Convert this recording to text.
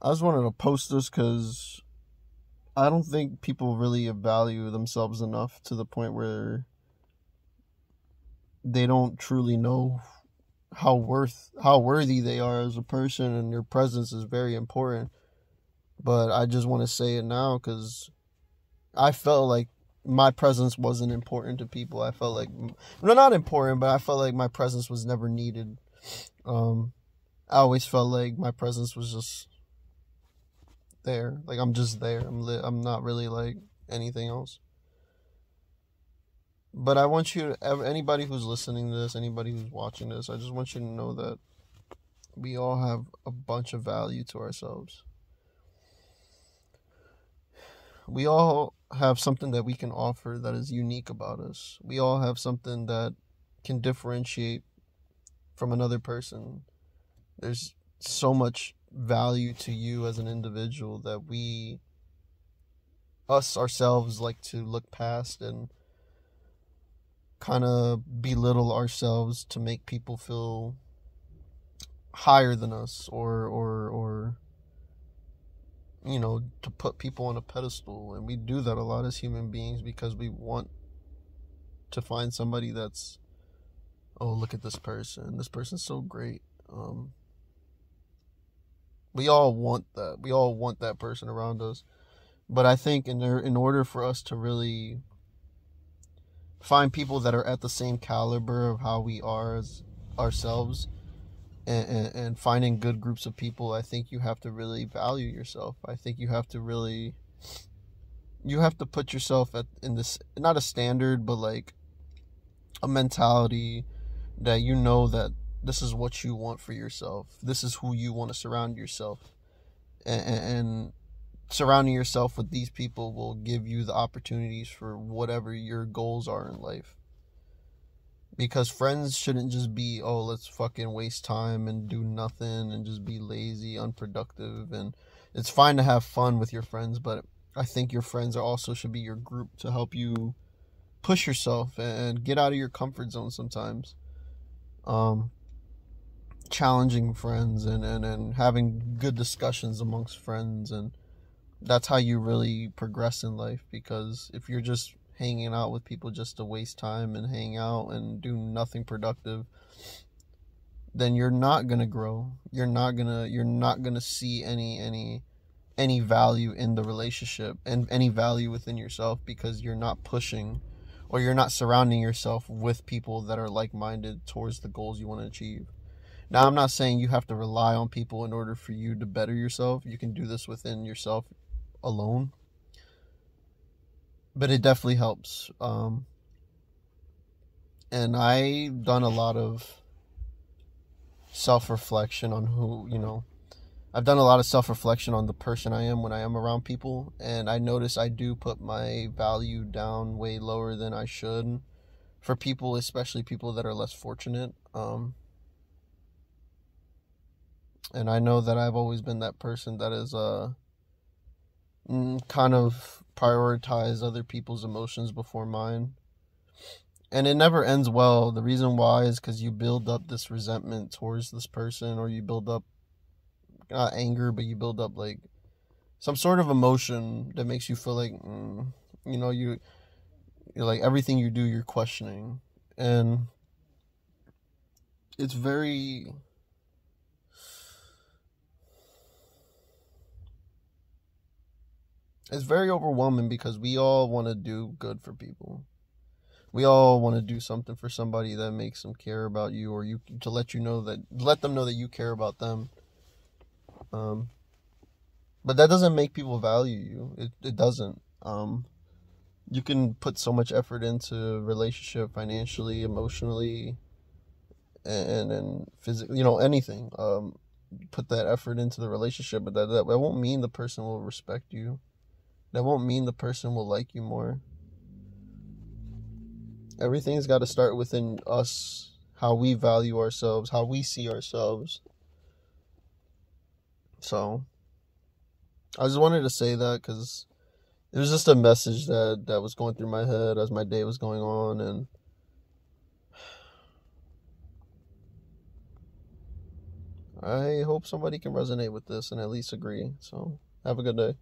I just wanted to post this because I don't think people really value themselves enough to the point where they don't truly know how worth how worthy they are as a person and their presence is very important. But i just want to say it now because i felt like my presence wasn't important to people. I felt like no not important but i felt like my presence was never needed. Um i always felt like my presence was just there like i'm just there i'm li- i'm not really like anything else but I want you, to, anybody who's listening to this, anybody who's watching this, I just want you to know that we all have a bunch of value to ourselves. We all have something that we can offer that is unique about us. We all have something that can differentiate from another person. There's so much value to you as an individual that we, us ourselves, like to look past and kind of belittle ourselves to make people feel higher than us or or or you know to put people on a pedestal. And we do that a lot as human beings because we want to find somebody that's oh look at this person. This person's so great. Um we all want that we all want that person around us. But i think in there in order for us to really find people that are at the same caliber of how we are as ourselves and, and, and, finding good groups of people i think you have to really value yourself. I think you have to really you have to put yourself at in this not a standard but like a mentality that you know that this is what you want for yourself this is who you want to surround yourself and, and surrounding yourself with these people will give you the opportunities for whatever your goals are in life. Because friends shouldn't just be, oh, let's fucking waste time and do nothing and just be lazy, unproductive. And it's fine to have fun with your friends, but I think your friends also should be your group to help you push yourself and get out of your comfort zone sometimes. Um, challenging friends and, and, and having good discussions amongst friends and that's how you really progress in life because if you're just hanging out with people just to waste time and hang out and do nothing productive then you're not going to grow. You're not going to you're not going to see any any any value in the relationship and any value within yourself because you're not pushing or you're not surrounding yourself with people that are like-minded towards the goals you want to achieve now i'm not saying you have to rely on people in order for you to better yourself you can do this within yourself alone. But it definitely helps. Um, and I've done a lot of self reflection on who, you know, I've done a lot of self reflection on the person I am when I am around people. And I notice I do put my value down way lower than I should for people, especially people that are less fortunate. Um, and I know that I've always been that person that is, uh, Mm, kind of prioritize other people's emotions before mine. And it never ends well. The reason why is because you build up this resentment towards this person, or you build up not anger, but you build up like some sort of emotion that makes you feel like, mm, you know, you, you're like everything you do, you're questioning. And it's very it's very overwhelming because we all want to do good for people. We all want to do something for somebody that makes them care about you, or you to let you know that let them know that you care about them. Um, but that doesn't make people value you. It it doesn't. Um, you can put so much effort into relationship, financially, emotionally, and and physically. You know anything. Um, put that effort into the relationship, but that that, that won't mean the person will respect you that won't mean the person will like you more. Everything's got to start within us, how we value ourselves, how we see ourselves. So, I just wanted to say that because it was just a message that that was going through my head as my day was going on, and I hope somebody can resonate with this and at least agree. So have a good day.